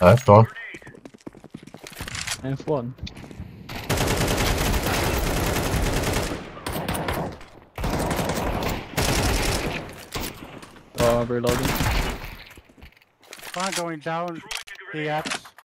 Nice one. That's one. Oh, reloading. One going down. The axe.